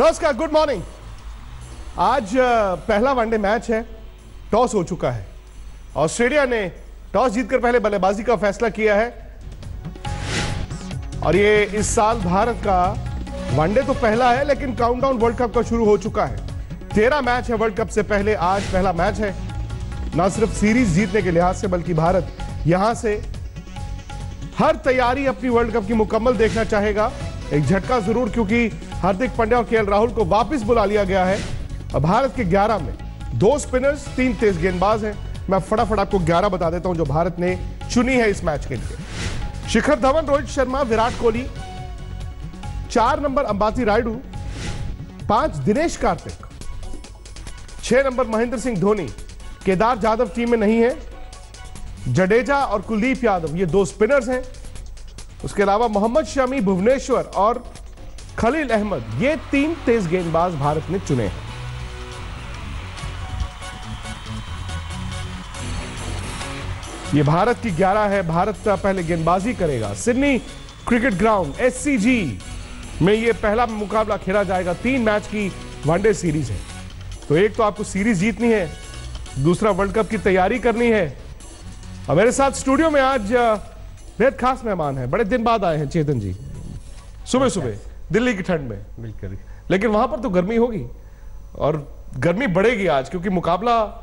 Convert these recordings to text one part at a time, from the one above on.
नमस्कार good morning आज पहला वनडे मैच है टॉस हो चुका है। ऑस्ट्रेलिया ने टॉस जीतकर पहले बल्लेबाजी का फैसला किया है। और ये इस साल भारत का वनडे तो पहला है, लेकिन काउंटडाउन वर्ल्ड कप का शुरू हो चुका है। तेरह मैच है वर्ल्ड कप से पहले, आज पहला मैच है। ना सिर्फ़ सीरीज़ जीतने के लिहाज से, बल्कि भारत यहाँ से हर तैयारी अपनी वर्ल्ड कप की मुकम्मल देखना चाहेगा। एक झटका ज़रूर, क्योंकि हार्दिक पांड्या और केएल राहुल को वापस बुला लिया गया है। भारत के 11 में दो स्पिनर्स तीन तेज गेंदबाज हैं। मैं फटाफट आपको 11 बता देता हूँ जो भारत ने चुनी है इस मैच के लिए। शिखर धवन, रोहित शर्मा, विराट कोहली, चार नंबर अंबाती रायडू, पाँच दिनेश कार्तिक, छह नंबर महेंद्र सिंह धोनी, केदार जाधव टीम में नहीं है, जडेजा और कुलदीप यादव, ये दो स्पिनर्स हैं। उसके अलावा मोहम्मद शमी, भुवनेश्वर और खलील अहमद, ये तीन तेज गेंदबाज भारत ने चुने हैं। ये भारत की 11 है। भारत पहले गेंदबाजी करेगा। सिडनी क्रिकेट ग्राउंड एससीजी में ये पहला मुकाबला खेला जाएगा। तीन मैच की वनडे सीरीज़ है। तो एक तो आपको सीरीज़ जीतनी है, दूसरा वर्ल्ड कप की तैयारी करनी है। और मेरे साथ स्टूडियो में आज बेहद खास मेहमान है। बड़े दिन बाद आए हैं चेतन जी। सुबह सुबह दिल्ली की ठंड में। बिल्कुल। लेकिन वहाँ पर तो गर्मी होगी। और गर्मी बढ़ेगी आज क्योंकि मुकाबला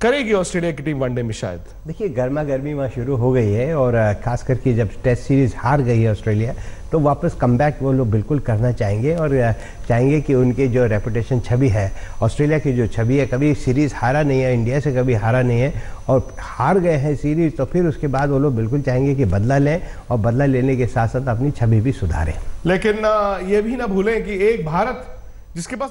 करेगी ऑस्ट्रेलिया की टीम वनडे में शायद? देखिए गर्मा गर्मी वहाँ शुरू हो गई है और खास करके जब टेस्ट सीरीज़ हार गई है ऑस्ट्रेलिया तो वापस कमबैक वो लोग बिल्कुल करना चाहेंगे और चाहेंगे कि उनके जो रेपुटेशन छवि है ऑस्ट्रेलिया की जो छवि है कभी सीरीज़ हारा नहीं है इंडिया से कभी हारा नहीं है और हार गए हैं सीरीज़ तो फिर उसके बाद वो लोग बिल्कुल चाहेंगे कि बदला लें और बदला लेने के साथ साथ अपनी छवि भी सुधारें। लेकिन ये भी ना भूलें कि एक भारत जिसके पास